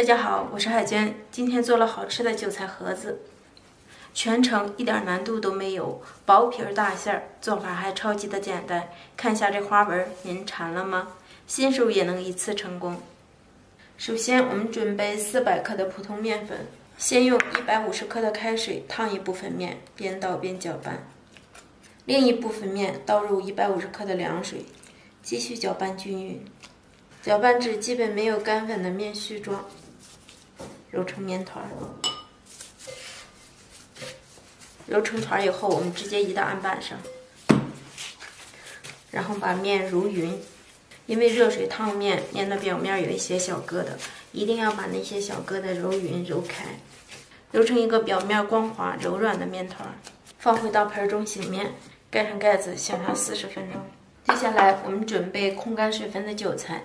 大家好，我是海娟，今天做了好吃的韭菜盒子，全程一点难度都没有，薄皮儿大馅儿，做法还超级的简单。看一下这花纹，您馋了吗？新手也能一次成功。首先，我们准备四百克的普通面粉，先用一百五十克的开水烫一部分面，边倒边搅拌，另一部分面倒入一百五十克的凉水，继续搅拌均匀。搅拌至基本没有干粉的面絮状，揉成面团。揉成团以后，我们直接移到案板上，然后把面揉匀。因为热水烫面，面的表面有一些小疙瘩，一定要把那些小疙瘩揉匀、揉开，揉成一个表面光滑、柔软的面团。放回到盆中醒面，盖上盖子，醒上四十分钟。接下来，我们准备控干水分的韭菜，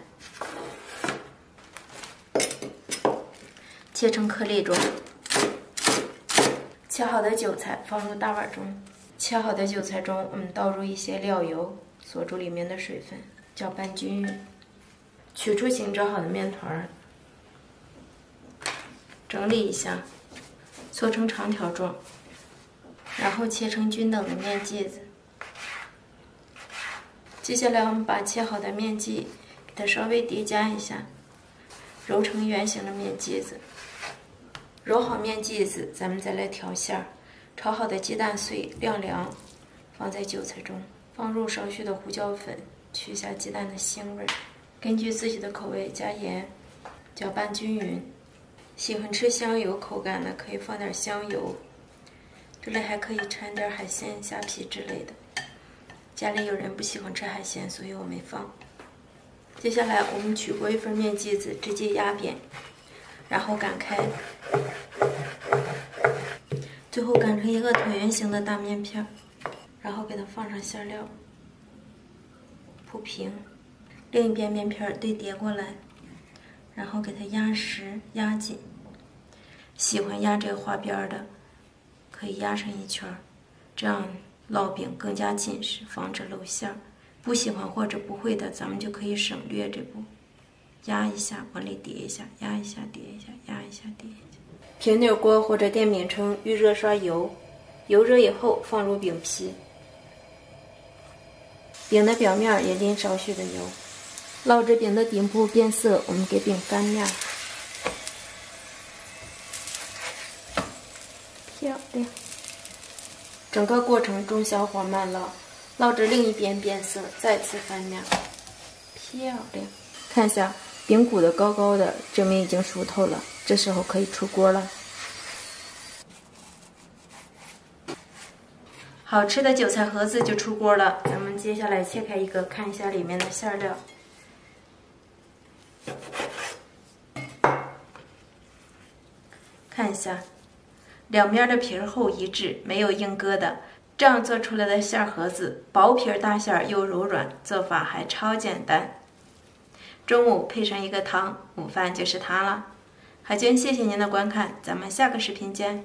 切成颗粒状。切好的韭菜放入大碗中，切好的韭菜中，我们倒入一些料油，锁住里面的水分，搅拌均匀。取出醒蒸好的面团，整理一下，搓成长条状，然后切成均等的面剂子。接下来，我们把切好的面剂给它稍微叠加一下，揉成圆形的面剂子。揉好面剂子，咱们再来调馅儿。炒好的鸡蛋碎晾凉，放在韭菜中，放入少许的胡椒粉，去一下鸡蛋的腥味儿。根据自己的口味加盐，搅拌均匀。喜欢吃香油口感的，可以放点香油。这里还可以掺点海鲜、虾皮之类的。家里有人不喜欢吃海鲜，所以我没放。接下来我们取过一份面剂子，直接压扁，然后擀开，最后擀成一个椭圆形的大面片，然后给它放上馅料，铺平，另一边面片对叠过来，然后给它压实压紧。喜欢压这个花边的，可以压上一圈，这样。烙饼更加紧实，防止露馅儿。不喜欢或者不会的，咱们就可以省略这步，压一下往里叠一下，压一下叠一下，压一下叠一下。平底锅或者电饼铛预热刷油，油热以后放入饼皮，饼的表面也淋少许的油。烙制饼的顶部变色，我们给饼翻面，漂亮。整个过程中小火慢烙，烙至另一边变色，再次翻面，漂亮！看一下饼鼓的高高的，证明已经熟透了。这时候可以出锅了。好吃的韭菜盒子就出锅了，咱们接下来切开一个，看一下里面的馅料，看一下。两面的皮儿厚一致，没有硬疙瘩，这样做出来的馅盒子，薄皮大馅又柔软，做法还超简单。中午配上一个汤，午饭就是它了。海军，谢谢您的观看，咱们下个视频见。